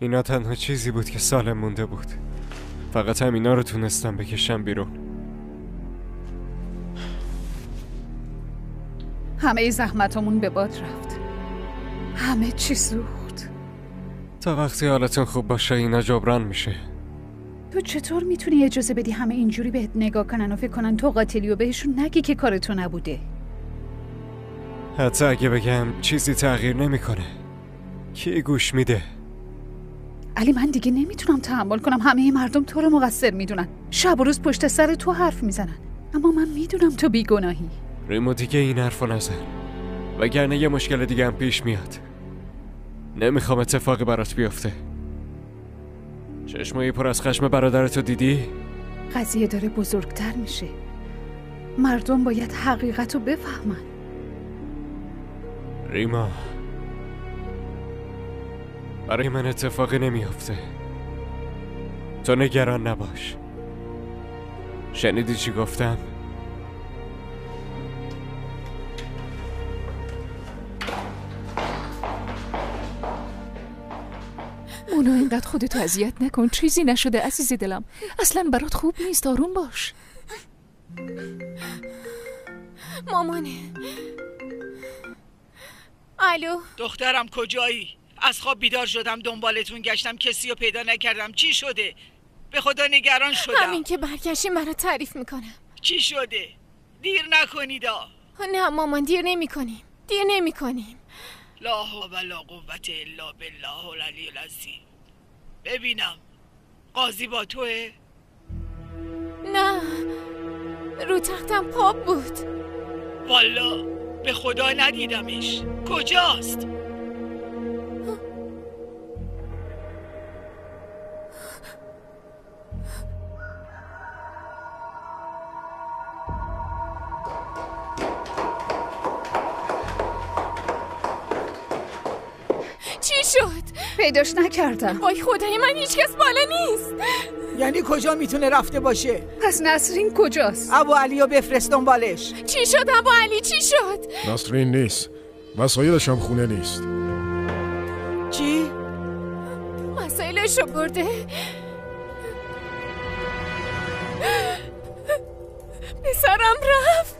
اینا تنها چیزی بود که سالم مونده بود. فقط همینا رو تونستم بکشم بیرون. همه زحمتمون به باد رفت. همه چی سوخت. تا وقتی حالتون خوب باشه اینا جبران میشه. تو چطور می‌تونی اجازه بدی همه اینجوری بهت نگاه کنن و فکر کنن تو قاتلی و بهشون نگی که کار تو نبوده؟ حتی اگه بگم چیزی تغییر نمی‌کنه. کی گوش میده؟ علی من دیگه نمی‌تونم تحمل کنم. همه مردم تو رو مقصر می‌دونن. شب و روز پشت سر تو حرف می‌زنن. اما من می‌دونم تو بیگناهی. ریمو دیگه این حرفو نزن. وگرنه یه مشکل دیگه هم پیش میاد. نمی‌خوام اتفاقی برات بیفته. چشمایی پر از خشم برادرتو دیدی؟ قضیه داره بزرگتر میشه. مردم باید حقیقت رو بفهمن. ریما. برای من اتفاقی نمیافته. تو نگران نباش. شنیدی چی گفتم؟ مونا اینقدر خودتو اذیت نکن. چیزی نشده عزیز دلم. اصلا برات خوب نیست آروم باش. مامانه. الو. دخترم کجایی؟ از خواب بیدار شدم دنبالتون گشتم کسی رو پیدا نکردم. چی شده؟ به خدا نگران شدم. همین که برگشتیم برات تعریف می‌کنم. چی شده؟ دیر نکنیدا نه مامان دیر نمی کنیم دیر نمی کنیم لا حول ولا قوت الا بالله العلی العظیم. ببینم. قاضی با توه؟ نه رو تختم پاپ بود. والا به خدا ندیدمش. کجاست؟ شد؟ پیداش نکردم. وای خدای من هیچ کس بالا نیست. یعنی کجا می‌تونه رفته باشه؟ پس نسرین کجاست؟ ابو علیو بفرست دنبالش. چی شد ابو علی؟ چی شد؟ نسرین نیست. وسایلش هم خونه نیست. چی؟ مسائلش رو برده. پسرم رفت.